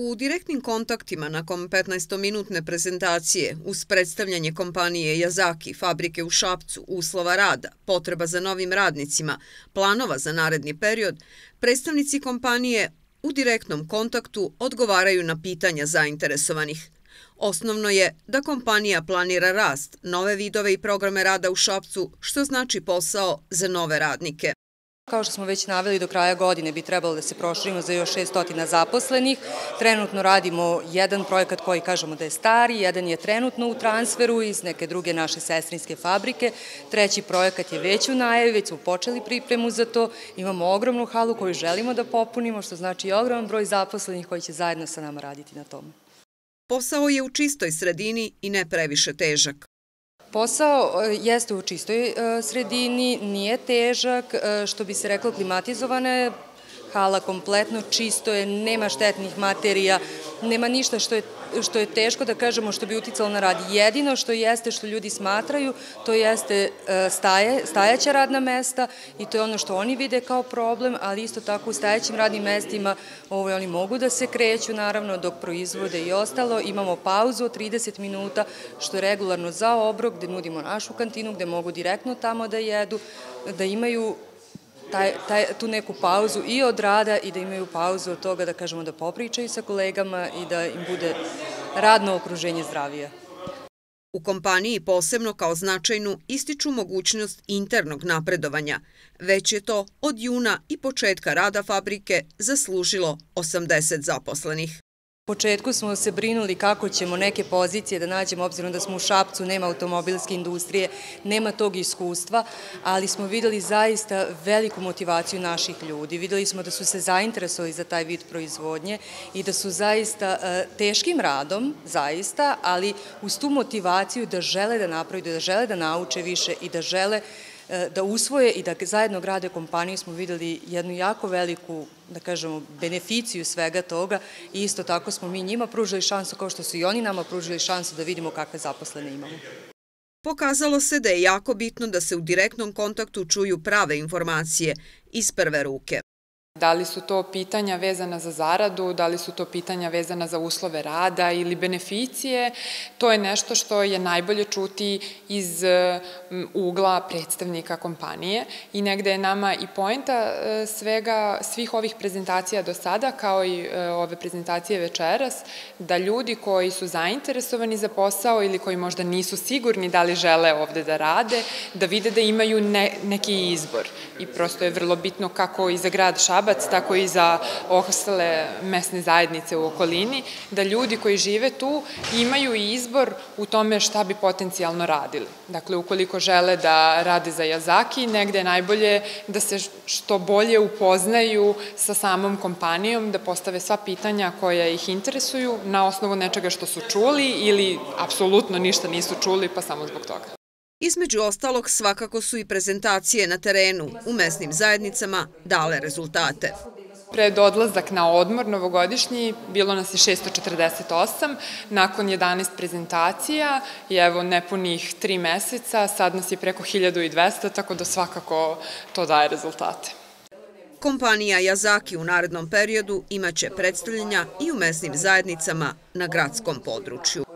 U direktnim kontaktima nakon 15-minutne prezentacije uz predstavljanje kompanije Yazaki, fabrike u Šapcu, uslova rada, potreba za novim radnicima, planova za naredni period, predstavnici kompanije u direktnom kontaktu odgovaraju na pitanja zainteresovanih. Osnovno je da kompanija planira rast, nove vidove i programe rada u Šapcu, što znači posao za nove radnike. Kao što smo već naveli, do kraja godine bi trebalo da se proširimo za još 600 zaposlenih. Trenutno radimo jedan projekat koji kažemo da je stari, jedan je trenutno u transferu iz neke druge naše sestrinske fabrike, treći projekat je već u najavi, već smo počeli pripremu za to, imamo ogromnu halu koju želimo da popunimo, što znači i ogroman broj zaposlenih koji će zajedno sa nama raditi na tome. Posao je u čistoj sredini i ne previše težak. Posao e, jeste u čistoj e, sredini, nije težak, e, što bi se reklo klimatizovana hala kompletno, čisto je, nema štetnih materija, nema ništa što je, što je teško da kažemo što bi uticalo na rad. Jedino što jeste što ljudi smatraju, to jeste e, staje, stajaća radna mesta i to je ono što oni vide kao problem, ali isto tako u stajaćim radnim mestima ovo, oni mogu da se kreću naravno dok proizvode i ostalo. Imamo pauzu od 30 minuta što je regularno za obrok gde nudimo našu kantinu gde mogu direktno tamo da jedu, da imaju taj, taj, tu neku pauzu i od rada i da imaju pauzu od toga da kažemo da popričaju sa kolegama i da im bude radno okruženje zdravije. U kompaniji posebno kao značajnu ističu mogućnost internog napredovanja. Već je to od juna i početka rada fabrike zaslužilo 80 zaposlenih početku smo se brinuli kako ćemo neke pozicije da nađemo, obzirom da smo u Šapcu, nema automobilske industrije, nema tog iskustva, ali smo videli zaista veliku motivaciju naših ljudi. Videli smo da su se zainteresovali za taj vid proizvodnje i da su zaista e, teškim radom, zaista, ali uz tu motivaciju da žele da napravi, da žele da nauče više i da žele da usvoje i da zajedno grade kompaniju smo videli jednu jako veliku, da kažemo, beneficiju svega toga i isto tako smo mi njima pružili šansu kao što su i oni nama pružili šansu da vidimo kakve zaposlene imamo. Pokazalo se da je jako bitno da se u direktnom kontaktu čuju prave informacije iz prve ruke. Da li su to pitanja vezana za zaradu, da li su to pitanja vezana za uslove rada ili beneficije, to je nešto što je najbolje čuti iz ugla predstavnika kompanije i negde je nama i poenta e, svega, svih ovih prezentacija do sada, kao i e, ove prezentacije večeras, da ljudi koji su zainteresovani za posao ili koji možda nisu sigurni da li žele ovde da rade, da vide da imaju ne, neki izbor. I prosto je vrlo bitno kako i za grad Šabac, tako i za ostale mesne zajednice u okolini, da ljudi koji žive tu imaju izbor u tome šta bi potencijalno radili. Dakle, ukoliko žele da rade za jazaki, negde je najbolje da se što bolje upoznaju sa samom kompanijom, da postave sva pitanja koja ih interesuju na osnovu nečega što su čuli ili apsolutno ništa nisu čuli, pa samo zbog toga. Između ostalog, svakako su i prezentacije na terenu u mesnim zajednicama dale rezultate. Pred odlazak na odmor novogodišnji bilo nas je 648, nakon 11 prezentacija i evo nepunih tri meseca, sad nas je preko 1200, tako da svakako to daje rezultate. Kompanija Yazaki u narednom periodu imaće predstavljenja i u mesnim zajednicama na gradskom području.